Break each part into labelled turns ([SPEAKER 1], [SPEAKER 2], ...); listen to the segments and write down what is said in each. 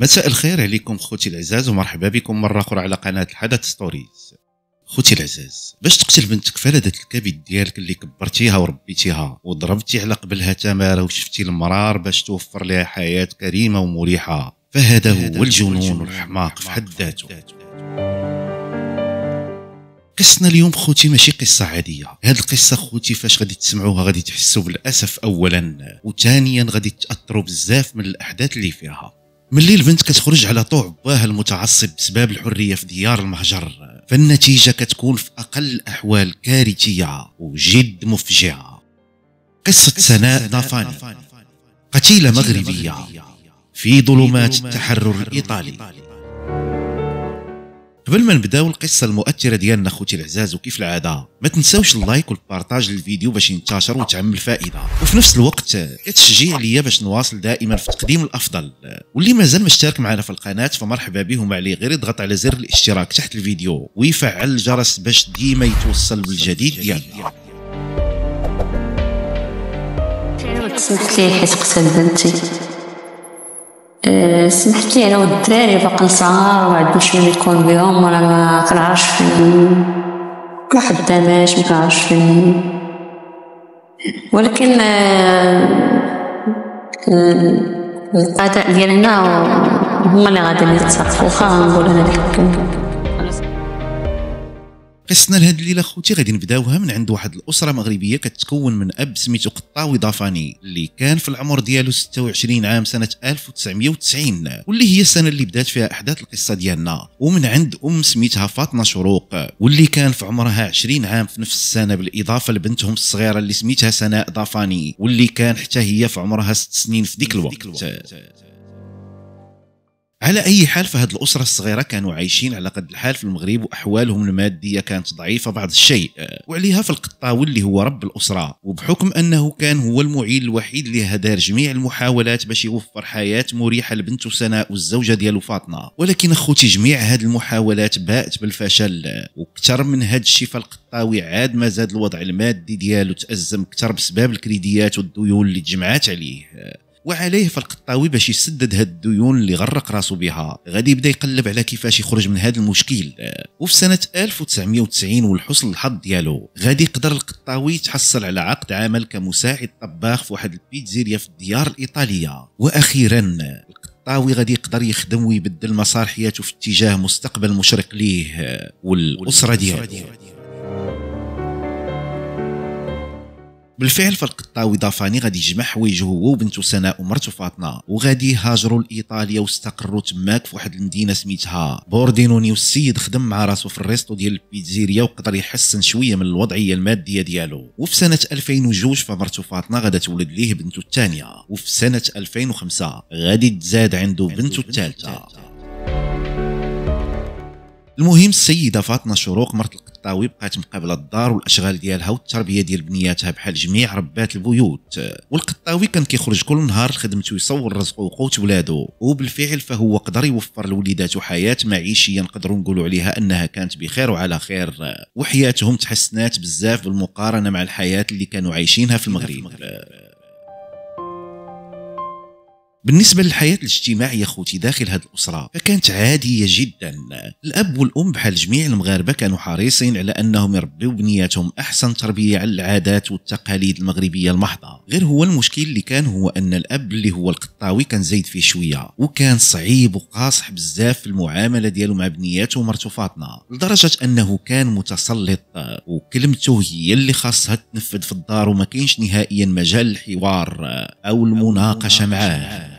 [SPEAKER 1] مساء الخير عليكم خوتي العزاز ومرحبا بكم مرة أخرى على قناة الحدث ستوريز خوتي العزاز باش تقتل بنتك فلذة الكبد ديالك اللي كبرتيها وربيتيها وضربتي على قبلها تماره وشفتي المرار باش توفر لها حياة كريمة ومريحة فهذا هو الجنون والحماق في حد ذاته. قصتنا اليوم خوتي ماشي قصة عادية. هاد القصة خوتي فاش غادي تسمعوها غادي تحسوا بالأسف أولا وثانيا غادي تأثروا بزاف من الأحداث اللي فيها. ملي البنت كتخرج على طوع باها المتعصب بسبب الحرية في ديار المهجر. فالنتيجة كتكون في أقل الأحوال كارثية وجد مفجعة قصة سناء ضافاني قتيلة مغربية. في ظلمات التحرر الإيطالي قبل ما نبداو القصة المؤثرة ديالنا خوتي العزاز وكيف العادة؟ ما تنساوش اللايك والبارطاج للفيديو باش ينتشر وتعم الفائدة. وفي نفس الوقت كتشجيع ليا باش نواصل دائما في تقديم الأفضل. واللي مازال مشترك معنا في القناة فمرحبا به وما عليه غير يضغط على زر الاشتراك تحت الفيديو ويفعل الجرس باش ديما يتوصل بالجديد ديالنا.
[SPEAKER 2] سمحت لي حيت قتل بنتي أه، سمحت لي أنا والدراري باقي صغار عندوش من يكون بهم وأنا ما كنعرفش فين. ما خداماش ما كنعرفش فين. ولكن أه، القضاء ديالنا هما اللي غادي يتصرفوا واخا نقول أنا الحكم
[SPEAKER 1] قصتنا لهاد الليلة خوتي غادي نبداوها من عند واحد الأسرة مغربية كتكون من أب سميتو قطاوي ضافاني اللي كان في العمر ديالو 26 عام سنة 1990 واللي هي السنة اللي بدات فيها أحداث القصة ديالنا. ومن عند أم سميتها فاطمة شروق واللي كان في عمرها 20 عام في نفس السنة بالإضافة لبنتهم الصغيرة اللي سميتها سناء ضافاني واللي كان حتى هي في عمرها 6 سنين في ديك الوقت. على أي حال فهاد الأسرة الصغيرة كانوا عايشين على قد الحال في المغرب وأحوالهم المادية كانت ضعيفة بعض الشيء. وعليها في القطاوي اللي هو رب الأسرة وبحكم أنه كان هو المعين الوحيد اللي دار جميع المحاولات باش يوفر حياة مريحة لبنته سناء والزوجة ديالو فاطمة. ولكن أخوتي جميع هاد المحاولات باءت بالفشل وكثر من هاد الشيء فالقطاوي عاد ما زاد الوضع المادي ديالو تأزم كثر بسبب الكريديات والديون اللي تجمعات عليه. وعليه فالقطاوي باش يسدد هاد الديون اللي غرق راسو بها. غادي يبدا يقلب على كيفاش يخرج من هذا المشكل. وفي سنة 1990 والحسن الحظ ديالو غادي يقدر القطاوي يتحصل على عقد عمل كمساعد طباخ في واحد البيتزيريا في الديار الإيطالية. وأخيرا القطاوي غادي يقدر يخدم ويبدل مسار حياته في اتجاه مستقبل مشرق ليه والأسرة ديالو. بالفعل فالقطاوي ضافاني غادي يجمع حوايجه هو وبنته سناء ومرته فاطمة وغادي يهاجروا لإيطاليا واستقروا تماك في واحد المدينة سميتها بوردينوني والسيد خدم مع راسو في ال resto ديال البيتزيريا وقدر يحسن شوية من الوضعية المادية ديالو. وفي سنة 2002 فمرته فاطمة غادا تولد ليه بنته الثانية. وفي سنة 2005 غادي تزاد عنده بنته الثالثة. المهم السيدة فاطمة شروق مرت القطاوي بقات مقابلة الدار والأشغال ديالها والتربية ديال بنياتها بحال جميع ربات البيوت. والقطاوي كان كيخرج كل نهار لخدمته يصور رزقه وقوت ولادو. وبالفعل فهو قدر يوفر لوليداته حياه معيشية نقدروا نقولوا عليها أنها كانت بخير وعلى خير. وحياتهم تحسنات بزاف بالمقارنة مع الحياة اللي كانوا عايشينها في المغرب. بالنسبة للحياة الاجتماعية خوتي داخل هذه الأسرة فكانت عادية جدا. الأب والأم بحال جميع المغاربة كانوا حريصين على أنهم يربيو بنياتهم أحسن تربية على العادات والتقاليد المغربية المحضة. غير هو المشكل اللي كان هو أن الأب اللي هو القطاوي كان زايد فيه شوية وكان صعيب وقاصح بزاف في المعاملة ديالو مع بنياته ومرته فاطمة لدرجة أنه كان متسلط وكلمته هي اللي خاصها تنفذ في الدار وما كاينش نهائيا مجال الحوار أو المناقشة معاه.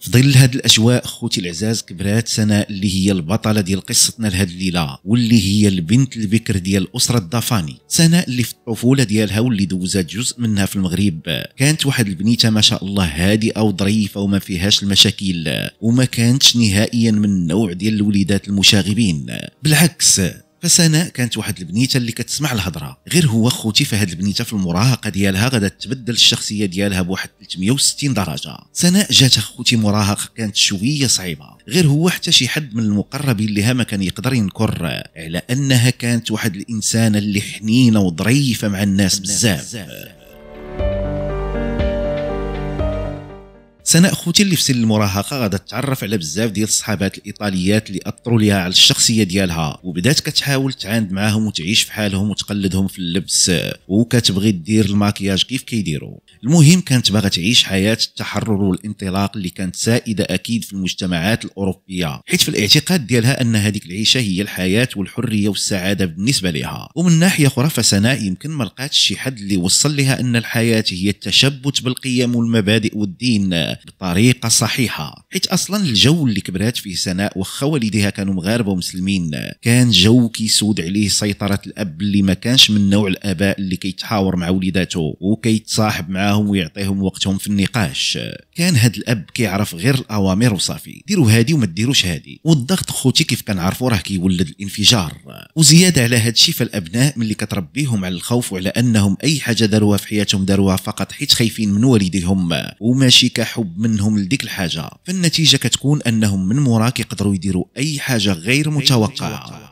[SPEAKER 1] في ظل هاد الأجواء خوتي العزاز كبرات سناء اللي هي البطلة ديال قصتنا لهاد الليلة واللي هي البنت البكر ديال أسرة الضفاني. سناء اللي في الطفولة ديالها واللي دوزات جزء منها في المغرب. كانت واحد البنيتة ما شاء الله هادئة وظريفة وما فيهاش المشاكل وما كانتش نهائيا من النوع ديال الوليدات المشاغبين. بالعكس فسناء كانت واحد البنيتة اللي كتسمع الهضرة. غير هو خوتي فهاد البنيتة في المراهقة ديالها غادا تبدل الشخصية ديالها بواحد 360 درجة. سناء جات خوتي مراهقه كانت شوية صعيبة. غير هو حتى شي حد من المقربين لها ما كان يقدر ينكر على أنها كانت واحد الإنسانة اللي حنينة وظريفة مع الناس بزاف. سناء خوتي اللي في سن المراهقة غادا تتعرف على بزاف ديال الصحابات الإيطاليات اللي أثروا ليها على الشخصية ديالها. وبدات كتحاول تعاند معاهم وتعيش في حالهم وتقلدهم في اللبس وكتبغي دير الماكياج كيف كيديروا. المهم كانت باغا تعيش حياة التحرر والانطلاق اللي كانت سائدة أكيد في المجتمعات الأوروبية. حيث في الاعتقاد ديالها أن هذيك العيشة هي الحياة والحرية والسعادة بالنسبة لها. ومن ناحية أخرى فسناء يمكن ما لقاتش شي حد اللي وصل لها أن الحياة هي التشبت بالقيم والمبادئ والدين. بطريقة صحيحة. حيث أصلا الجو اللي كبرات فيه سناء واخا والديها كانوا مغاربة ومسلمين كان جو كيسود عليه سيطرة الأب اللي ما كانش من نوع الآباء اللي كيتحاور مع وليداته وكيتصاحب معاهم ويعطيهم وقتهم في النقاش. كان هاد الأب كيعرف غير الأوامر وصافي. ديروا هادي وما ديروش هادي. والضغط خوتي كيف كنعرفوا راه كيولد الإنفجار. وزيادة على هاد الشيء فالأبناء ملي كتربيهم على الخوف وعلى أنهم أي حاجة داروها في حياتهم داروها فقط حيت خايفين من والديهم. وماشي كحب منهم لديك الحاجة. فالنتيجة كتكون أنهم من موراك يقدروا يديروا أي حاجة غير متوقعة.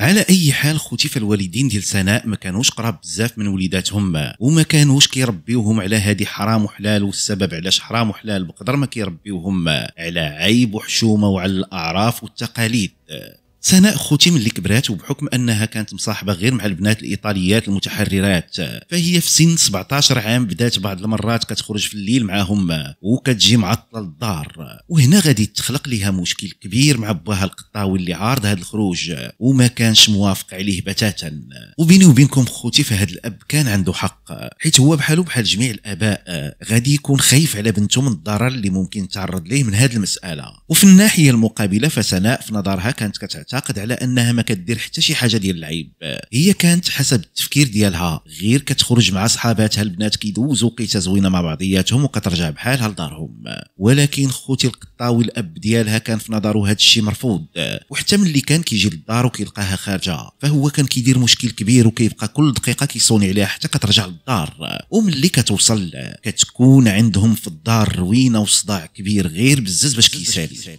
[SPEAKER 1] على أي حال خوتي فالوالدين ديال سناء ما كانوش قراب بزاف من وليداتهم وما كانوش كيربيوهم على هذه حرام وحلال والسبب علاش حرام وحلال بقدر ما كيربيوهم على عيب وحشومة وعلى الأعراف والتقاليد. سناء خوتي ملي كبرات وبحكم أنها كانت مصاحبة غير مع البنات الإيطاليات المتحررات. فهي في سن 17 عام بدات بعض المرات كتخرج في الليل معاهم وكتجي معطله للدار وهنا غادي تخلق لها مشكل كبير مع باها القطاوي اللي عارض هذا الخروج وما كانش موافق عليه بتاتا. وبيني وبينكم خوتي فهاد الأب كان عنده حق. حيت هو بحاله بحال جميع الآباء غادي يكون خايف على بنته من الضرر اللي ممكن تعرض ليه من هذه المسألة. وفي الناحية المقابلة فسناء في نظرها كانت كتعتقد تعتقد على أنها ما كدير حتى شي حاجة ديال العيب. هي كانت حسب التفكير ديالها. غير كتخرج مع صحاباتها البنات كيدوزوا قيته زوينة مع بعضياتهم وكترجع بحالها لدارهم ولكن خوتي القطاوي الاب ديالها كان في نظره هذا الشيء مرفوض. وحتى ملي كان كيجي للدار وكيلقاها خارجة فهو كان كيدير مشكل كبير وكيبقى كل دقيقة كيصوني عليها حتى كترجع للدار. وملي كتوصل كتكون عندهم في الدار روينة وصداع كبير غير بزز باش كيسالي.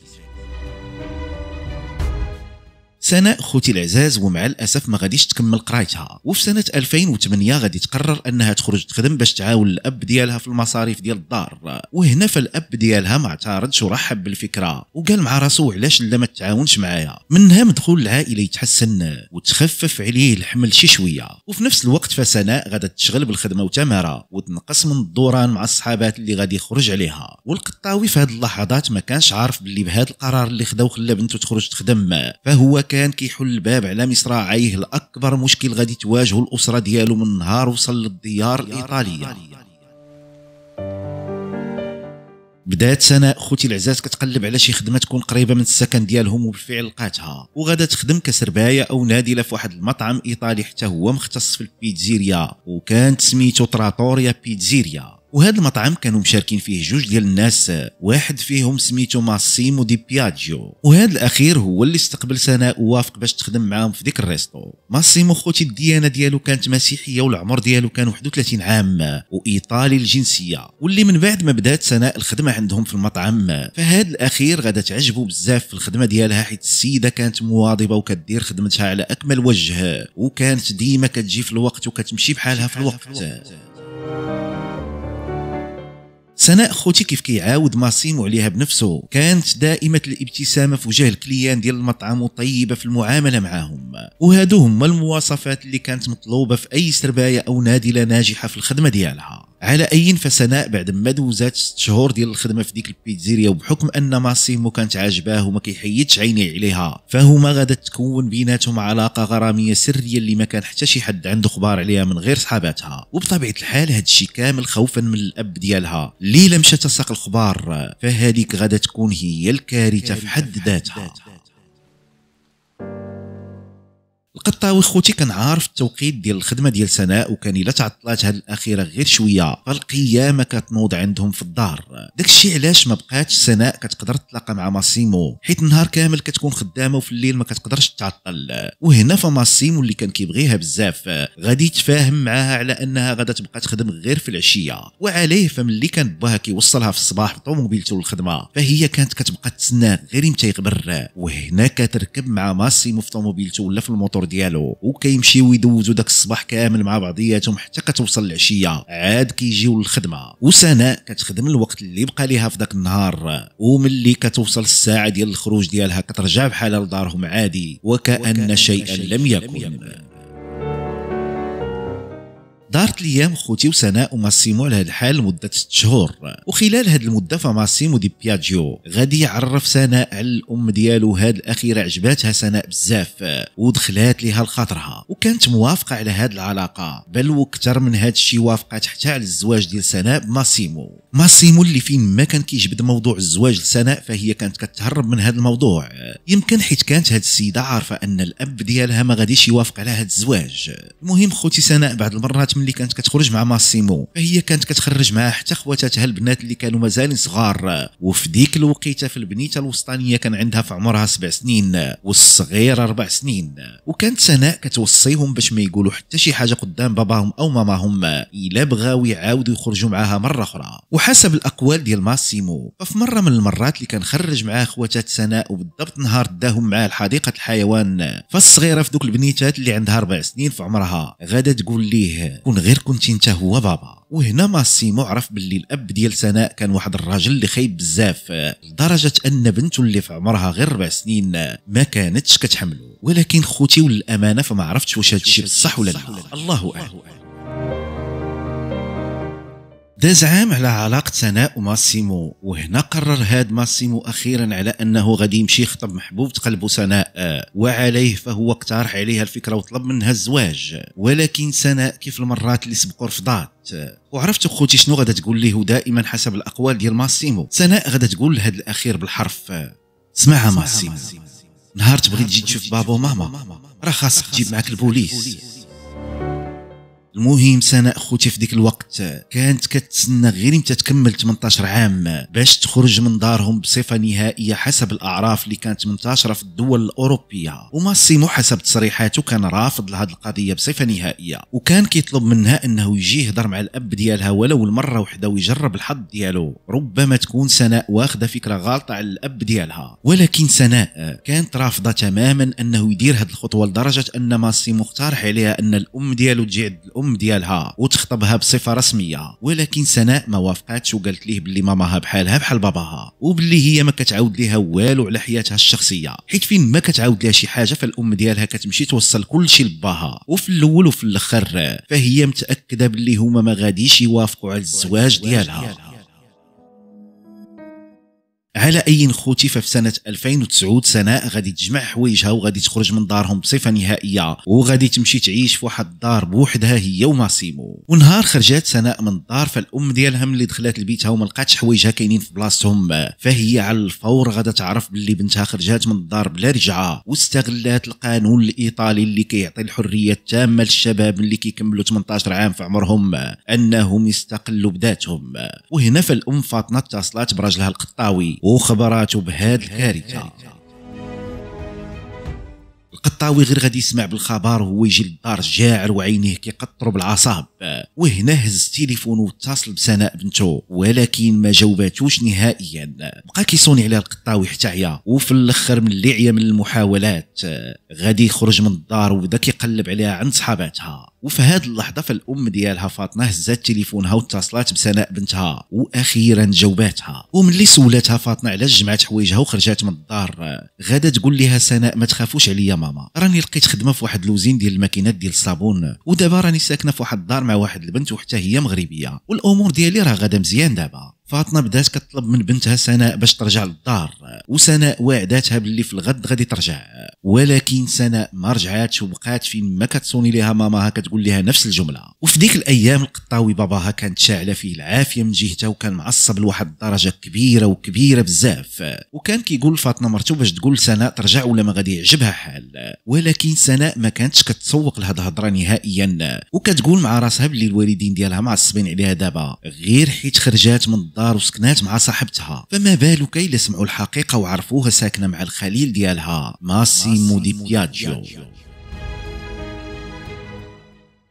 [SPEAKER 1] سناء خوتي العزاز ومع الأسف ما غاديش تكمل قرايتها. وفي سنة 2008 غادي تقرر أنها تخرج تخدم باش تعاون الأب ديالها في المصاريف ديال الدار. وهنا فالأب ديالها ما اعترضش ورحب بالفكرة وقال مع راسو علاش لا ما تتعاونش معايا. منها مدخول العائلة يتحسن وتخفف عليه الحمل شي شوية. وفي نفس الوقت فسناء غادا تشغل بالخدمة وتمارة وتنقص من الدوران مع الصحابات اللي غادي يخرج عليها. والقطاوي في هذه اللحظات ما كانش عارف باللي بهذا القرار اللي خداو خلى بنته تخرج تخدم. فهو كان كان كيحل الباب على مصراعيه لاكبر مشكل غادي تواجهه الأسرة ديالو من نهار وصل للديار الإيطالية. بدات سناء خوتي العزاز كتقلب على شي خدمة تكون قريبة من السكن ديالهم وبالفعل لقاتها. وغادا تخدم كسرباية أو نادله في واحد المطعم إيطالي حتى هو مختص في البيتزيريا. وكانت سميتو تراتوريا بيتزيريا. وهذا المطعم كانوا مشاركين فيه جوج ديال الناس واحد فيهم سميتو ماسيمو دي بياجيو. وهذا الأخير هو اللي استقبل سناء ووافق باش تخدم معاهم في ديك ال resto. ماسيمو خوتي الديانة ديالو كانت مسيحية والعمر ديالو كان 31 عام وإيطالي الجنسية. واللي من بعد ما بدات سناء الخدمة عندهم في المطعم فهذا الأخير غادا تعجبو بزاف في الخدمة ديالها حيت السيدة كانت مواظبة وكدير خدمتها على أكمل وجه وكانت ديما كتجي في الوقت وكتمشي بحالها في الوقت. سناء خوتي كيف كيعاود ماسيمو عليها بنفسه. كانت دائمة الابتسامة في وجه الكليان ديال المطعم وطيبة في المعاملة معاهم. وهادو هما المواصفات اللي كانت مطلوبة في أي سرباية أو نادلة ناجحة في الخدمة ديالها. على أي فسناء بعد ما دوزات شهور ديال الخدمة في ديك البيتزيريا وبحكم أن ماسيمو كانت عاجباه وما كيحيدش عينيه عليها فهما غادا تكون بيناتهم علاقة غرامية سرية اللي ما كان حتى شي حد عنده خبار عليها من غير صحاباتها. وبطبيعة الحال هذا الشيء كامل خوفا من الأب ديالها. اللي لم تساق الخبار فهذيك غادا تكون هي الكارثة في حد ذاتها. القطاوي خوتي كان عارف التوقيت ديال الخدمة ديال سناء وكان إلا تعطلات هاد الأخيرة غير شوية فالقيامة كتنوض عندهم في الدار. داكشي علاش ما بقاتش سناء كتقدر تلاقى مع ماسيمو؟ حيت النهار كامل كتكون خدامة وفي الليل ما كتقدرش تعطل. وهنا فماسيمو اللي كان كيبغيها بزاف غادي يتفاهم معاها على أنها غادا تبقى تخدم غير في العشية. وعليه فملي كان باها كيوصلها في الصباح بطوموبيلته للخدمة فهي كانت كتبقى تسناه غير متى يغبر وهنا كتركب مع ماسيمو في طوموبيلته ولا في الموتور ديالو وكيمشيو يدوزو داك الصباح كامل مع بعضياتهم حتى كتوصل العشية. عاد كيجيو للخدمة. وسناء كتخدم الوقت اللي بقى ليها في داك النهار. وملي كتوصل الساعة ديال الخروج ديالها كترجع بحالها لدارهم عادي. وكأن شيئا لم يكن. دارت الأيام خوتي وسناء وماسيمو على هذا الحال لمدة ست شهور. وخلال هذه المدة فماسيمو دي بياجيو غادي يعرف سناء على الأم ديالو هاد الأخيرة عجباتها سناء بزاف ودخلات ليها لخاطرها. وكانت موافقة على هاد العلاقة بل وكثر من هاد الشيء وافقات حتى على الزواج ديال سناء بماسيمو ماسيمو اللي فين ما كان كيجبد موضوع الزواج لسناء فهي كانت كتهرب من هذا الموضوع. يمكن حيت كانت هاد السيدة عارفة أن الأب ديالها ما غاديش يوافق على هاد الزواج. المهم خوتي سناء بعض المرات ملي كانت كتخرج مع ماسيمو. فهي كانت كتخرج معاه حتى خواتاتها البنات اللي كانوا مازالين صغار. وفي ديك الوقيتة في البنيتة الوسطانية كان عندها في عمرها سبع سنين والصغير أربع سنين. وكانت سناء كتوصيهم باش ما يقولوا حتى شي حاجة قدام باباهم أو ماماهم. إلا بغاو يعاودوا يخرجوا معاها مرة أخرى. وحسب الأقوال ديال ماسيمو ففي مرة من المرات اللي كان خرج معاه خواتات سناء وبالضبط نهار داهم معاه لحديقه الحيوان فالصغيرة في دوك البنيتات اللي عندها أربع سنين في عمرها غادا تقول ليه كون غير كنت انت هو بابا. وهنا ماسيمو عرف باللي الأب ديال سناء كان واحد الراجل اللي خايب بزاف لدرجة أن بنته اللي في عمرها غير ربع سنين ما كانتش كتحملو ولكن خوتي وللأمانة فما عرفتش واش هادشي بصح ولا لا. الله أعلم. داز عام على علاقة سناء وماسيمو وهنا قرر هاد ماسيمو أخيرا على أنه غادي يمشي يخطب محبوبة قلبه سناء وعليه فهو اقترح عليها الفكرة وطلب منها الزواج. ولكن سناء كيف المرات اللي سبقوا رفضات؟ وعرفت خوتي شنو غادا تقول ليه دائما حسب الأقوال ديال ماسيمو. سناء غادا تقول لهاد الأخير بالحرف اسمعها ماسيمو نهار تبغي تجي تشوف بابا وماما راه خاصك تجيب معاك البوليس. المهم سناء خوتي في ديك الوقت كانت كتسنى غير متى تكمل 18 عام باش تخرج من دارهم بصفة نهائية حسب الأعراف اللي كانت منتشره في الدول الأوروبية. وماسيمو حسب تصريحاته كان رافض لهذه القضية بصفة نهائية. وكان كيطلب منها إنه يجي يهضر مع الأب ديالها ولو المره وحدة ويجرب الحظ ديالو. ربما تكون سناء واخدة فكرة غلطه على الأب ديالها. ولكن سناء كانت رافضة تماما إنه يدير هذه الخطوة لدرجة إن ماسيمو اقترح عليها إن الأم ديالو تجي عند الأم الام ديالها وتخطبها بصفة رسمية ولكن سناء ما وافقاتش وقالت ليه باللي ماماها بحالها بحال باباها وباللي هي ما كتعاود ليها والو على حياتها الشخصية. حيت فين ما كتعاود لها شي حاجة فالأم ديالها كتمشي توصل كل شيء لباها وفي الأول وفي الأخر فهي متأكدة باللي هما ما غاديش يوافقوا على الزواج ديالها. على أي خوتي ففي سنة 2009 سناء غادي تجمع حوايجها وغادي تخرج من دارهم بصفة نهائية وغادي تمشي تعيش في واحد الدار بوحدها هي وماسيمو ونهار خرجت سناء من الدار فالأم ديالها ملي دخلت لبيتها وما لقاتش حوايجها كاينين في بلاصتهم. فهي على الفور غادا تعرف باللي بنتها خرجت من الدار بلا رجعة واستغلات القانون الإيطالي اللي كيعطي الحرية التامة للشباب اللي كيكملوا 18 عام في عمرهم أنهم يستقلوا بذاتهم. وهنا فالأم فاطمة اتصلت براجلها القطاوي وخبراته بهاد الكارثة. القطاوي غير غادي يسمع بالخبر وهو يجي للدار جاعر وعينيه كيقطروا بالعصاب. وهنا هز التليفون واتصل بسناء بنته ولكن ما جاوباتوش نهائيا. بقى كيصوني عليها القطاوي حتى عيا وفي الأخر من اللي عيا من المحاولات غادي يخرج من الدار وبدا كيقلب عليها عند صحاباتها. وفي هذه اللحظة فالأم ديالها فاطمة هزات تليفونها واتصلت بسناء بنتها وأخيرا جاوباتها. وملي سولاتها فاطمة علاش جمعت حوايجها وخرجات من الدار غادا تقول لها سناء ما تخافوش عليا ماما. راني لقيت خدمة في واحد لوزين ديال الماكينات ديال الصابون. ودابا راني ساكنة في واحد الدار مع واحد البنت وحتى هي مغربية. والأمور ديالي راه غادا مزيان دابا. فاطمة بدات كطلب من بنتها سناء باش ترجع للدار وسناء وعداتها باللي في الغد غادي ترجع. ولكن سناء ما رجعاتش وبقات فين ما كتصوني ليها ماماها كتقول لها نفس الجملة. وفي ديك الأيام القطاوي باباها كانت شاعله فيه العافية من جهته وكان معصب لواحد الدرجة كبيرة وكبيرة بزاف. وكان كيقول لفاطمة مرتو باش تقول سناء ترجع ولا ما غادي يعجبها حال. ولكن سناء ما كانتش كتسوق لهاد الهضرة نهائيا. وكتقول مع راسها باللي الوالدين ديالها معصبين عليها دابا غير حيت خرجات من الدار وسكنات مع صاحبتها. فما بالك إلا سمعوا الحقيقة وعرفوها ساكنة مع الخليل ديالها ماسيمو دي بياجيو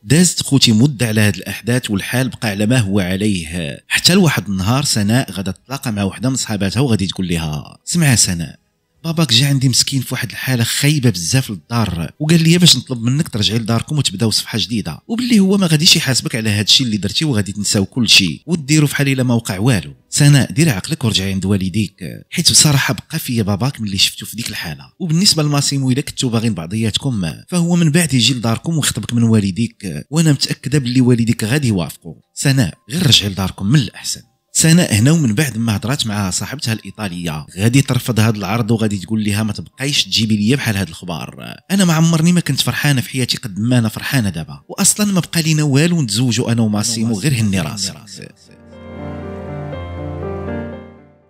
[SPEAKER 1] دازت خوتي مدة على هاد الأحداث والحال بقى على ما هو عليه. حتى لواحد النهار سناء غادا تلاقى مع وحدة من صحاباتها وغادي تقول لها سمع سناء. باباك جا عندي مسكين في واحد الحالة خايبة بزاف للدار وقال لي باش نطلب منك ترجعي لداركم وتبداو صفحة جديدة. وباللي هو ما غاديش يحاسبك على هذا الشيء اللي درتي وغادي تنساو كل شيء وديروا في حال إلا ما وقع والو. سناء دير عقلك ورجعي عند والديك. حيت بصراحة بقى فيا باباك ملي شفتو في ديك الحالة. وبالنسبة لماسيمو الا كنتو باغيين بعضياتكم. فهو من بعد يجي لداركم ويخطبك من والديك. وأنا متأكدة باللي والديك غادي يوافقوا سناء غير رجعي لداركم من الأحسن. سناء هنا ومن بعد ما هضرات مع صاحبتها الإيطالية. غادي ترفض هذا العرض وغادي تقول لها ما تبقايش تجيبي لي بحال هاد الاخبار أنا ما عمرني ما كنت فرحانة في حياتي قد ما أنا فرحانة دابا. واصلا ما بقى لينا والو نتزوجوا أنا وماسيمو غير هني راسي.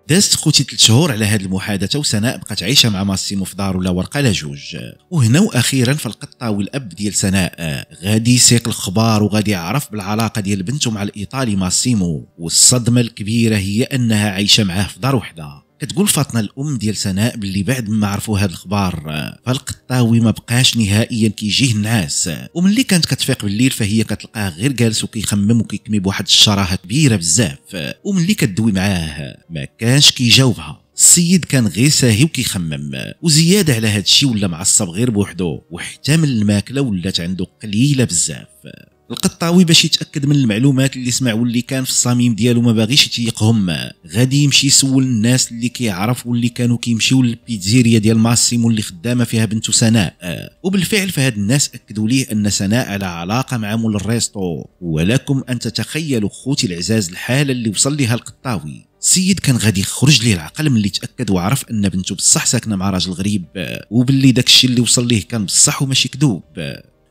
[SPEAKER 1] دازت خوتي ثلاث شهور على هذه المحادثة وسناء بقات عايشة مع ماسيمو في دارو لا ورقة لا جوج. وهنا وأخيرا في القطة والأب ديال سناء غادي يسيق الخبار وغادي يعرف بالعلاقة ديال بنته مع الإيطالي ماسيمو. والصدمة الكبيرة هي أنها عايشة معاه في دار وحدة. كتقول فاطمة الأم ديال سناء باللي بعد ما عرفوا هاد الاخبار فالقطاوي ما بقاش نهائيا كيجيه النعاس وملي كانت كتفيق بالليل فهي كتلقاه غير جالس وكيخمم وكيكمي بواحد الشراهة كبيرة بزاف. وملي كدوي معاه ما كانش كيجاوبها. السيد كان غير ساهي وكيخمم. وزيادة على هاد الشيء ولا معصب غير بوحدو. وحتى من الماكلة ولات عنده قليلة بزاف. القطاوي باش يتأكد من المعلومات اللي سمع واللي كان في الصميم ديالو ما باغيش يتيقهم غادي يمشي يسول الناس اللي كيعرف واللي كانوا كيمشيو للبيتزيريا ديال ماسيمو اللي خدامة فيها بنته سناء. وبالفعل فهاد الناس أكدوا ليه أن سناء على علاقة مع مول ال resto. ولكم أن تتخيلوا خوتي العزاز الحالة اللي وصل ليها القطاوي السيد كان غادي يخرج ليه العقل ملي تأكد وعرف أن بنته بصح ساكنة مع راجل غريب. وباللي داك الشيء اللي وصل ليه كان بصح وماشي كذوب.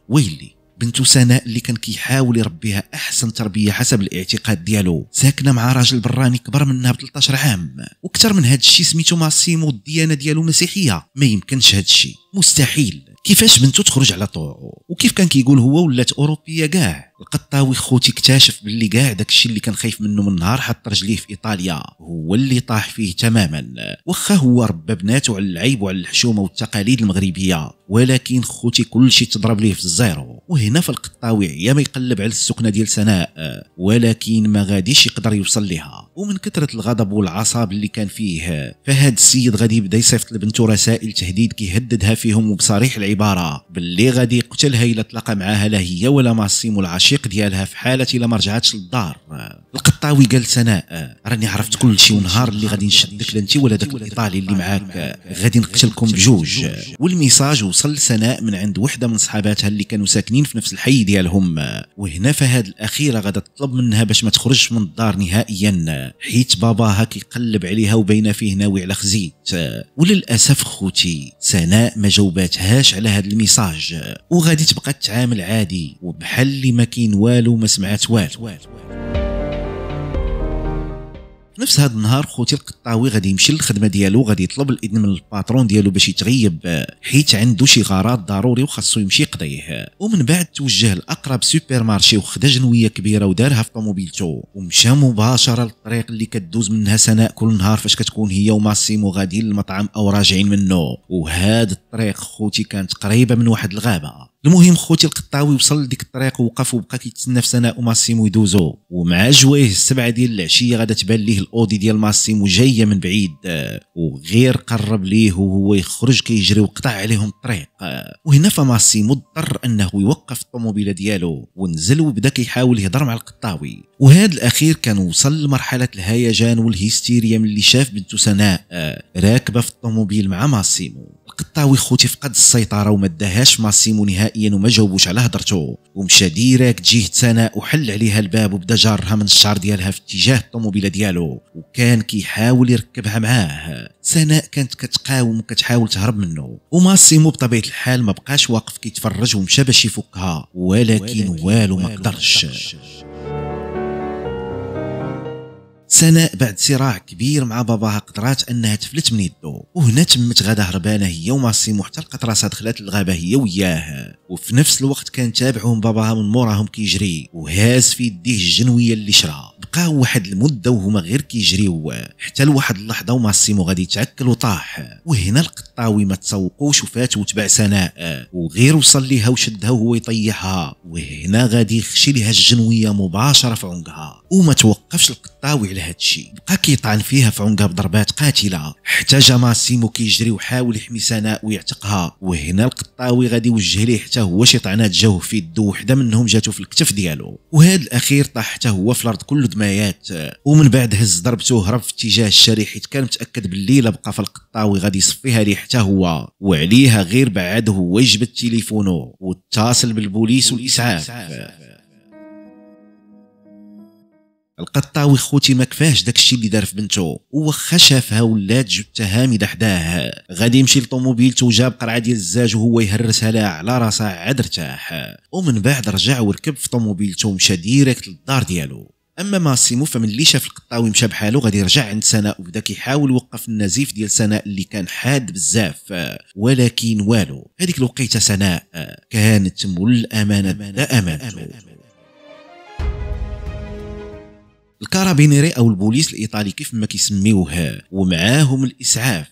[SPEAKER 1] وباللي بنتو سناء اللي كان كيحاول يربيها أحسن تربية حسب الاعتقاد ديالو. ساكنة مع راجل براني كبر منها ب 13 عام. وكثر من هذا الشيء سميتو ماسيمو الديانة ديالو مسيحية. ما يمكنش هذا الشيء. مستحيل. كيفاش بنته تخرج على طوعه وكيف كان كيقول هو ولات أوروبية كاع القطاوي خوتي اكتشف باللي كاع داكشي اللي كان خايف منه من نهار حط رجليه في إيطاليا. هو اللي طاح فيه تماما. واخا هو ربى بناته على العيب وعلى الحشومة والتقاليد المغربية. ولكن خوتي كل شيء تضرب ليه في الزيرو. وهنا في القطاوي يا ما يقلب على السكنة ديال سناء. ولكن ما غاديش يقدر يوصل لها ومن كثرة الغضب والعصاب اللي كان فيه. فهاد السيد غادي يبدأ يصيفط لبنته رسائل تهديد كيهددها فيهم وبصريح العبارة. باللي غادي يقتلها إلا تلاقى معاها لا هي ولا ماسيمو العشيق ديالها في حالة إلا ما رجعتش للدار. القطاوي قال لسناء. راني عرفت كل شيء ونهار اللي غادي نشدك لا نتي ولا داك الإيطالي اللي معاك. غادي نقتلكم بجوج. وال message وصل سناء من عند وحدة من صحاباتها اللي كانوا ساكنين في نفس الحي ديالهم. وهنا فهاد الأخيرة غادا تطلب منها باش ما تخرجش من الدار نهائيا. حيت باباها كيقلب عليها وباين فيه ناوي على خزيت. وللأسف خوتي سناء ما جاوباتهاش على هاد ال message. وغادي تبقى تتعامل عادي وبحال اللي ما كاين والو ما سمعت والو. نفس هذا النهار خوتي القطاوي غادي يمشي للخدمة ديالو غادي يطلب الاذن من ال patron ديالو باش يتغيب حيت عنده شي غرض ضروري وخاصو يمشي يقضيه. ومن بعد توجه لأقرب supermarché وخدا جنوية كبيرة ودارها في طوموبيلتو. ومشى مباشرة للطريق اللي كدوز منها سناء كل نهار فاش كتكون هي وماسيمو غاديين للمطعم أو راجعين منه. وهاد الطريق خوتي كانت قريبة من واحد الغابة. المهم خوتي القطاوي وصل لديك الطريق ووقف وبقى كيتسنى في سناء وماسيمو يدوزو. ومع جوايه السبعة ديال العشية غادا تبان ليه الأودي ديال ماسيمو جاية من بعيد وغير قرب ليه وهو يخرج كيجري وقطع عليهم الطريق. وهنا فماسيمو اضطر أنه يوقف الطوموبيله ديالو ونزل وبدا كيحاول يهضر مع القطاوي. وهذا الأخير كان وصل لمرحلة الهيجان والهستيريا ملي شاف بنته سناء راكبة في الطوموبيل مع ماسيمو. القطاوي خوتي فقد السيطرة وما داهاش ماسيمو نهائيا وما جاوبوش على هضرته ومشى direct جهة سناء وحل عليها الباب وبدا جارها من الشعر ديالها في اتجاه الطوموبيلة ديالو. وكان كيحاول يركبها معاه. سناء كانت كتقاوم وكتحاول تهرب منه. وماسيمو بطبيعة الحال ما بقاش واقف كيتفرج ومشى باش يفكها. ولكن والو ما قدرش. سناء بعد صراع كبير مع باباها قدرات أنها تفلت من يدو. وهنا تمت غادا هربانة هي وماسيمو حتى لقات راسها دخلت الغابه هي وياه وفي نفس الوقت كان تابعهم باباها من موراهم كيجري. وهاز في يديه الجنوية اللي شرا. بقاو واحد المده وهما غير كيجريو. حتى لواحد اللحظة وماسيمو غادي يتعكل وطاح. وهنا القطاوي ما تسوقوش وفات وتبع سناء. وغير وصل ليها وشدها وهو يطيحها. وهنا غادي يخشي ليها الجنوية مباشرة في عنقها وما توقفش القطاوي على هذا الشيء بقى كيطعن فيها في عنقها بضربات قاتلة. حتى جا ماسيمو كيجري وحاول يحمي سناء ويعتقها. وهنا القطاوي غادي يوجه ليه حتى هو شي طعنات جاوه في يدو وحده منهم جاتو في الكتف ديالو. وهذا الأخير طاح حتى هو في الأرض كله دمايات ومن بعد هز ضربته وهرب في اتجاه الشارع حيت كان متأكد باللي بقى في القطاوي غادي يصفيها ليه حتى هو. وعليها غير بعد هو يجبد تليفونه. واتصل بالبوليس والإسعاف. القطاوي خوتي ما كفاهش داكشي اللي دار في بنته وخا شافها ولات جثه هامده حداه غادي يمشي لطوموبيلته وجاب قرعه ديال الزاج وهو يهرسها لها على راسها عاد ارتاح. ومن بعد رجع وركب في طوموبيلته ومشى direct للدار ديالو. أما ماسيمو فملي شاف القطاوي مشى بحالو غادي يرجع عند سناء وبدا كيحاول يوقف النزيف ديال سناء اللي كان حاد بزاف ولكن والو. هذيك الوقيته سناء كانت مول الامانه دا أمانته. الكارابينيري أو البوليس الإيطالي كيف ما كيسميوه ومعاهم الإسعاف.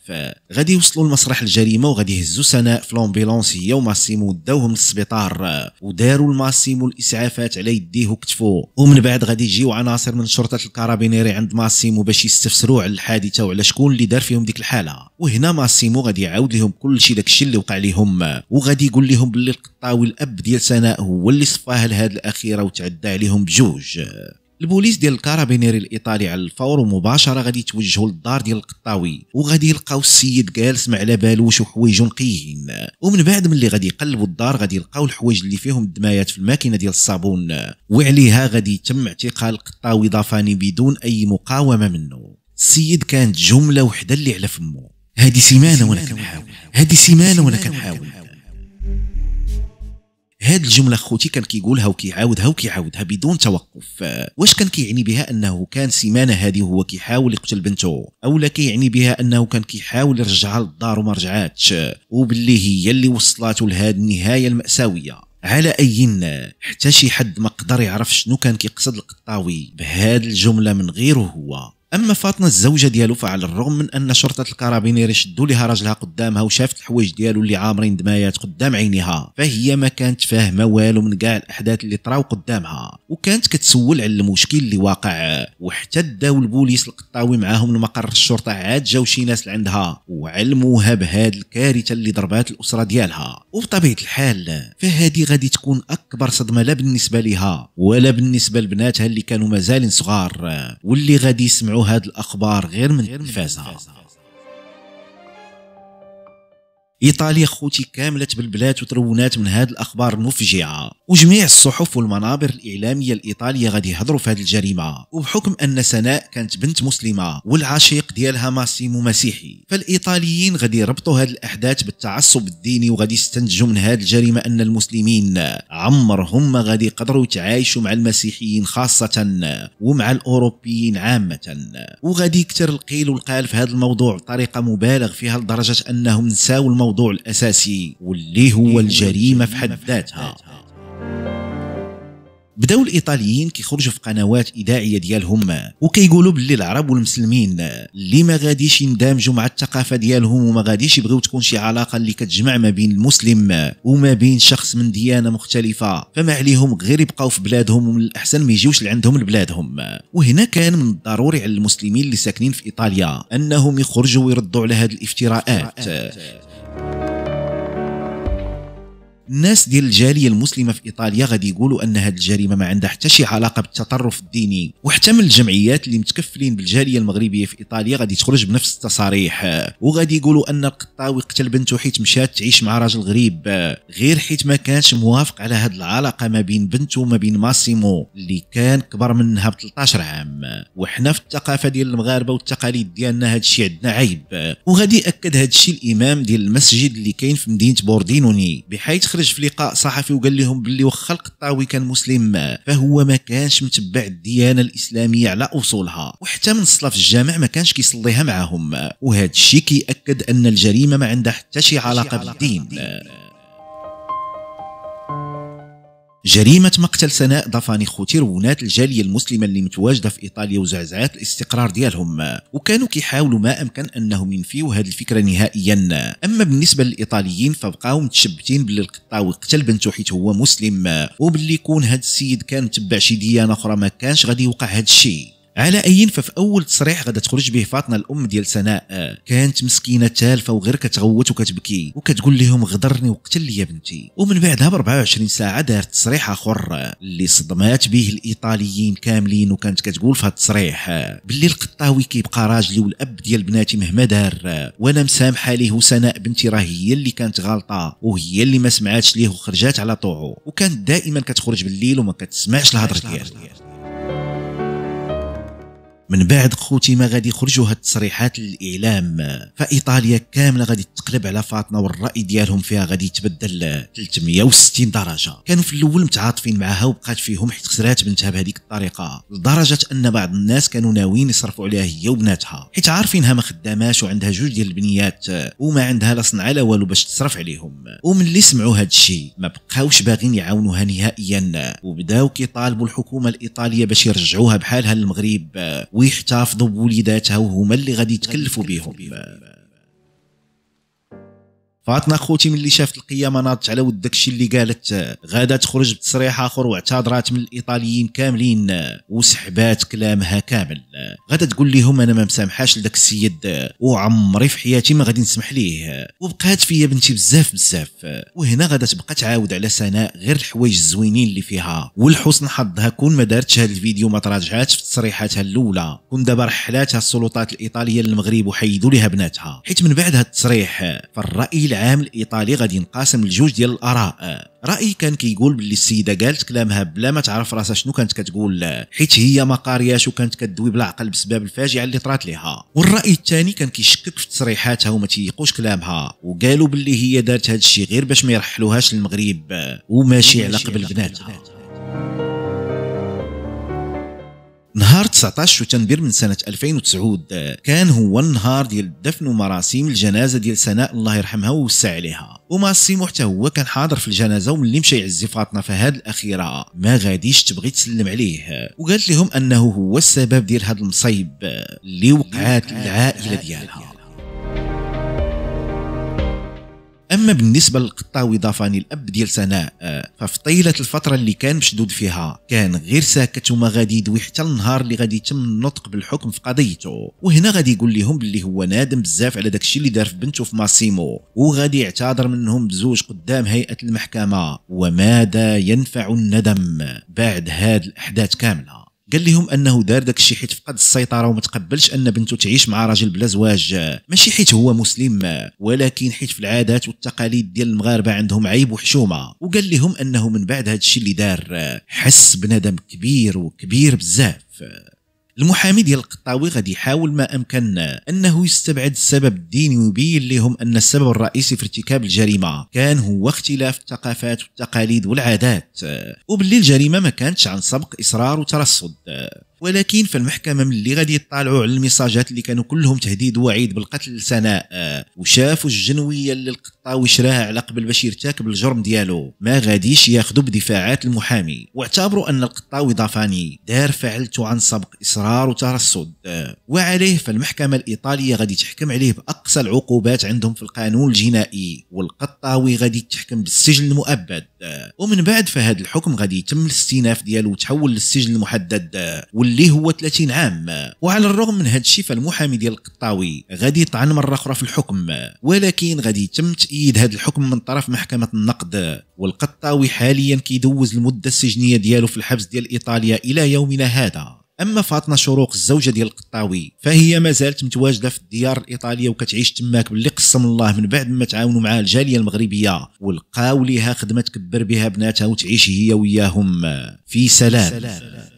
[SPEAKER 1] غادي يوصلوا لمسرح الجريمة وغادي يهزوا سناء في l'ambulance هي وماسيمو وداوهم للسبيطار. وداروا لماسيمو الإسعافات على يديه وكتفو. ومن بعد غادي يجيو عناصر من شرطة الكارابينيري عند ماسيمو باش يستفسروا على الحادثة وعلى شكون اللي دار فيهم ديك الحالة. وهنا ماسيمو غادي يعاود لهم كل شيء داكشي اللي وقع لهم. وغادي يقول لهم باللي القطاوي الأب ديال سناء هو اللي صفاها لهاد الأخيرة وتعدى عليهم بجوج. البوليس ديال الكارابينيري الإيطالي على الفور ومباشره غادي يتوجهوا للدار ديال القطاوي وغادي يلقاو السيد جالس ما على بالوش وحوايجو نقيين ومن بعد ملي غادي يقلبوا الدار غادي يلقاو الحوايج اللي فيهم الدمايات في الماكينة ديال الصابون. وعليها غادي يتم اعتقال القطاوي ضافاني بدون أي مقاومة منه. السيد كانت جملة وحدة اللي على فمه. هذه سيمانة وأنا كنحاول هذه سيمانة وأنا كنحاول هاد الجملة خوتي كان كيقولها وكيعاودها وكيعاودها بدون توقف. واش كان كيعني بها أنه كان سيمانة هذه وهو كيحاول يقتل بنته؟ أو لا كيعني بها أنه كان كيحاول يرجعها للدار وما رجعاتش؟ وباللي هي اللي وصلته لهاد النهاية المأساوية. على أي حتى شي حد ما قدر يعرف شنو كان كيقصد القطاوي بهاد الجملة من غيره هو. أما فاطمه الزوجة ديالو فعلى الرغم من أن شرطة الكارابينير شدوا لها راجلها قدامها وشافت الحوايج ديالو اللي عامرين دمايات قدام عينيها فهي ما كانت فاهمة والو من كاع الأحداث اللي طراو قدامها وكانت كتسول على المشكل اللي واقع وحتى داو البوليس القطاوي معاهم لمقر الشرطة عاد جاو شي ناس لعندها وعلموها بهاد الكارثة اللي ضربات الأسرة ديالها. وبطبيعة الحال فهذه غادي تكون أكبر صدمة لا بالنسبة لها ولا بالنسبة لبناتها اللي كانوا مازالين صغار واللي غادي يسمعوا هاد الأخبار غير من تلفازها إيطاليا خوتي كاملت بالبلاد وترونات من هاد الأخبار المفجعة. وجميع الصحف والمنابر الإعلامية الإيطالية غادي يهضروا في هذه الجريمة. وبحكم أن سناء كانت بنت مسلمة والعشيق ديالها ماسيمو مسيحي فالإيطاليين غادي يربطوا هذه الأحداث بالتعصب الديني وغادي يستنتجوا من هذه الجريمة أن المسلمين عمرهم ما غادي يقدروا يتعايشوا مع المسيحيين خاصة ومع الأوروبيين عامة. وغادي يكثر القيل والقال في هذا الموضوع بطريقة مبالغ فيها لدرجة أنهم نساو الموضوع. الموضوع الأساسي واللي هو الجريمة في حد ذاتها. بداو الإيطاليين كيخرجوا في قنوات إذاعية ديالهم وكيقولوا باللي العرب والمسلمين اللي ما غاديش يندمجوا مع الثقافة ديالهم وما غاديش يبغيو تكون شي علاقة اللي كتجمع ما بين المسلم وما بين شخص من ديانة مختلفة. فما عليهم غير يبقاو في بلادهم ومن الأحسن ما يجيوش لعندهم لبلادهم. وهنا كان من الضروري على المسلمين اللي ساكنين في إيطاليا أنهم يخرجوا ويردوا على هذه الافتراءات. الناس ديال الجالية المسلمة في إيطاليا غادي يقولوا أن هذه الجريمة ما عندها حتى شي علاقة بالتطرف الديني. وحتى من الجمعيات اللي متكفلين بالجالية المغربية في إيطاليا غادي تخرج بنفس التصاريح وغادي يقولوا أن القطاوي قتل بنته حيت مشات تعيش مع راجل غريب. غير حيت ما كانش موافق على هذه العلاقة ما بين بنته وما بين ماسيمو اللي كان كبر منها ب 13 عام. وحنا في الثقافة ديال المغاربة والتقاليد ديالنا هذا الشيء عندنا عيب. وغادي يأكد هذا الشيء الإمام ديال المسجد اللي كاين في مدينة بوردينوني. بحيث خرج في لقاء صحفي وقال لهم باللي واخا القطاوي كان مسلم فهو ما كانش متبع الديانة الإسلامية على أصولها وحتى من الصلاة في الجامع ما كانش كيصليها معاهم. وهذا الشيء كيأكد أن الجريمة ما عندها حتى شي علاقة بالدين. جريمة مقتل سناء ضفاني خوتي رونات الجالية المسلمة اللي متواجدة في إيطاليا وزعزعات الاستقرار ديالهم. وكانوا كيحاولوا ما أمكن أنهم ينفيوا هذه الفكرة نهائيا. أما بالنسبة للإيطاليين فبقاو متشبتين باللي القطاوي قتل بنته حيت هو مسلم. وباللي يكون هذا السيد كان متبع شي ديانة أخرى ما كانش غادي يوقع هذا الشيء. على أي ففي أول تصريح غادا تخرج به فاطمة الأم ديال سناء كانت مسكينة تالفة وغير كتغوت وكتبكي وكتقول لهم غدرني وقتل لي بنتي. ومن بعدها ب 24 ساعة دارت تصريح آخر اللي صدمات به الإيطاليين كاملين وكانت كتقول في هذا التصريح باللي القطاوي كيبقى راجلي والأب ديال بناتي مهما دار وأنا مسامحه ليه وسناء بنتي راه هي اللي كانت غلطه وهي اللي ما سمعاتش ليه وخرجات على طوعه. وكانت دائما كتخرج بالليل وما كتسمعش الهضرة ديالها. من بعد خوتي ما غادي يخرجوا هاد التصريحات للإعلام. فإيطاليا كاملة غادي تقلب على فاطمة والرأي ديالهم فيها غادي يتبدل 360 درجة. كانوا في الأول متعاطفين معها وبقات فيهم حيت خسرات بنتها بهذيك الطريقة لدرجة أن بعض الناس كانوا ناويين يصرفوا عليها هي وبناتها. حيت عارفينها ما خداماش وعندها جوج ديال البنيات وما عندها لا صنعه لا والو باش تصرف عليهم. وملي سمعوا هاد الشيء ما بقاوش باغيين يعاونوها نهائيا. وبداو كيطالبوا الحكومة الإيطالية باش يرجعوها بحالها للمغرب. ويحتفظوا بوليداتها وهما اللي غادي يتكلفوا بهم. فاطمه خوتي ملي شافت القيامة ناضت على ود داكشي اللي قالت غادا تخرج بتصريح آخر واعتذرات من الإيطاليين كاملين وسحبات كلامها كامل. غادا تقول لهم أنا ما مسامحاش لذاك السيد وعمري في حياتي ما غادي نسمح ليه. وبقات فيا بنتي بزاف بزاف. وهنا غادا تبقى تعاود على سناء غير الحوايج الزوينين اللي فيها. ولحسن حظها كون ما دارتش هذا الفيديو ما تراجعاتش في تصريحاتها الأولى. كون دابا رحلاتها السلطات الإيطالية للمغرب وحيدوا لها بناتها. حيت من بعد هذا التصريح فالرأي العام الايطالي غادي ينقسم لجوج ديال الآراء. رأي كان كيقول باللي السيدة قالت كلامها بلا ما تعرف راسها شنو كانت كتقول. حيت هي ما قارياش وكانت كدوي بالعقل بسبب الفاجعة اللي طرات لها والرأي الثاني كان كيشكك في تصريحاتها وما تيقوش كلامها. وقالوا باللي هي دارت هذا الشيء غير باش ما يرحلوهاش للمغرب. وماشي على قبل بناتها. نهار 19 شتنبر من سنة 2009 كان هو النهار ديال دفن ومراسيم الجنازة ديال سناء الله يرحمها ويوسع عليها. وماسيمو حتى هو كان حاضر في الجنازة وملي مشى يعزي فاطمة في هاد الأخيرة ما غاديش تبغي تسلم عليه. وقالت لهم أنه هو السبب ديال هاد المصيب اللي وقعات للعائلة ديالها. أما بالنسبة للقطاوي ضافاني الأب ديال سناء ففي طيله الفترة اللي كان مشدود فيها كان غير ساكت وما غادي يدوي حتى النهار اللي غادي يتم النطق بالحكم في قضيته. وهنا غادي يقول لهم باللي هو نادم بزاف على داكشي اللي دار في بنته في ماسيمو وغادي يعتذر منهم بزوج قدام هيئة المحكمة. وماذا ينفع الندم بعد هاد الأحداث كاملة؟ قال لهم أنه دار داك الشيء حيت فقد السيطرة وما تقبلش أن بنته تعيش مع راجل بلا زواج. ماشي حيت هو مسلم ولكن حيت في العادات والتقاليد ديال المغاربة عندهم عيب وحشومة. وقال لهم أنه من بعد هذا الشيء اللي دار حس بندم كبير وكبير بزاف. المحامي ديال القطاوي غادي يحاول ما أمكن أنه يستبعد السبب الديني ويبين لهم أن السبب الرئيسي في ارتكاب الجريمة كان هو اختلاف الثقافات والتقاليد والعادات. وباللي الجريمة ما كانتش عن سبق إصرار وترصد. ولكن في المحكمة ملي غادي يطالعوا على الميساجات اللي كانوا كلهم تهديد ووعيد بالقتل لسناء وشافوا الجنوية اللي القطاوي شراها على قبل باش يرتكب الجرم ديالو. ما غاديش ياخذوا بدفاعات المحامي. واعتبروا أن القطاوي ضافاني دار فعلته عن سبق إصرار وترصد وعليه فالمحكمة الإيطالية غادي تحكم عليه بأقصى العقوبات عندهم في القانون الجنائي والقطاوي غادي تحكم بالسجن المؤبد. ومن بعد فهاد الحكم غادي يتم الاستئناف ديالو وتحول للسجن المحدد. هو 30 عام. وعلى الرغم من هذا الشيء فالمحامي ديال القطاوي غادي يطعن مرة أخرى في الحكم. ولكن غادي يتم تأييد هذا الحكم من طرف محكمة النقد. والقطاوي حاليا كيدوز المدة السجنية ديالو في الحبس ديال إيطاليا إلى يومنا هذا. أما فاطمه شروق الزوجة ديال القطاوي فهي ما زالت متواجدة في الديار الإيطالية وكتعيش تماك باللي قسم الله من بعد ما تعاونوا مع الجالية المغربية. ولقاو ليها خدمه تكبر بها بناتها وتعيش هي وياهم. في سلام, سلام.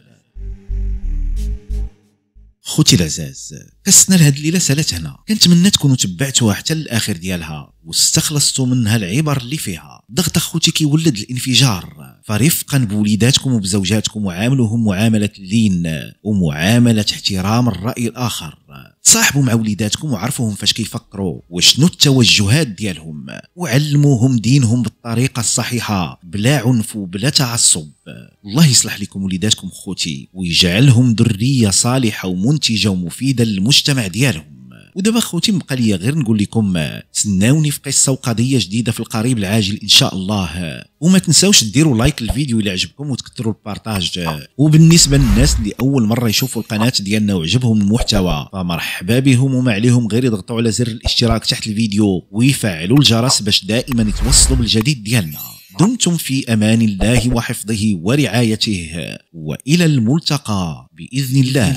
[SPEAKER 1] خوتي العزاز كسنا لهاد الليلة سالت هنا. كنتمنى تكونوا تبعتوها حتى للاخر ديالها واستخلصتوا منها العبر اللي فيها. ضغط أخوتي كيولد الانفجار. فرفقا بوليداتكم وبزوجاتكم وعاملوهم معاملة اللين ومعاملة احترام الرأي الآخر. تصاحبوا مع وليداتكم وعرفوهم فاش كيفكروا وشنو التوجهات ديالهم وعلموهم دينهم بالطريقة الصحيحة بلا عنف وبلا تعصب. الله يصلح لكم وليداتكم خوتي ويجعلهم ذرية صالحة ومنتجة ومفيدة للمجتمع ديالهم. ودابا خوتي بقى لي غير نقول لكم تسناوني في قصة وقضية جديدة في القريب العاجل إن شاء الله وما تنساوش ديروا لايك للفيديو اللي عجبكم وتكثروا البارطاج وبالنسبة للناس اللي أول مرة يشوفوا القناة ديالنا وعجبهم المحتوى فمرحبا بهم وما عليهم غير يضغطوا على زر الاشتراك تحت الفيديو ويفعلوا الجرس باش دائما يتوصلوا بالجديد ديالنا. دمتم في أمان الله وحفظه ورعايته وإلى الملتقى بإذن الله.